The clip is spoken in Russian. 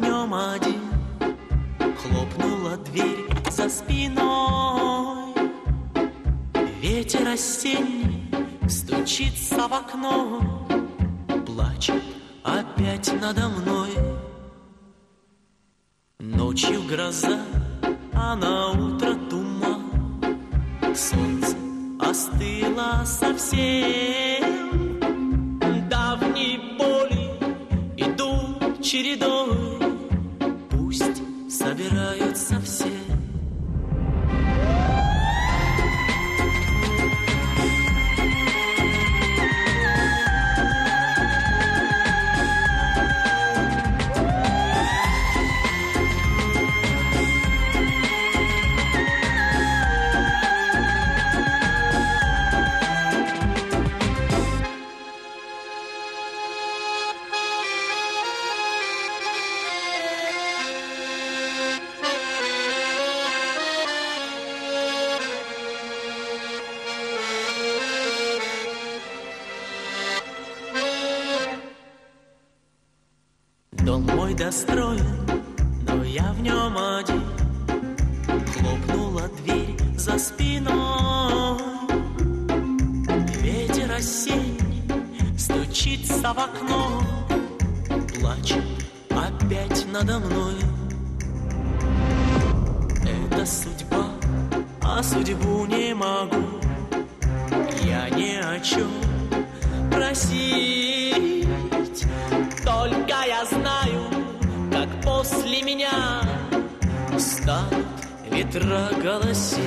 нем один. Хлопнула дверь за спиной. Ветер осенний стучится в окно, Плачет опять надо мной. Ночью гроза, а на утро туман. Солнце остыло совсем. Давние боли идут чередой, Пусть собираются Дом мой достроен, но я в нем один. Хлопнула дверь за спиной. Ветер осенний стучится в окно, Плачет опять надо мной. Это судьба, а судьбу не могу. Я ни о чем просить. меня Стал ветра голосить.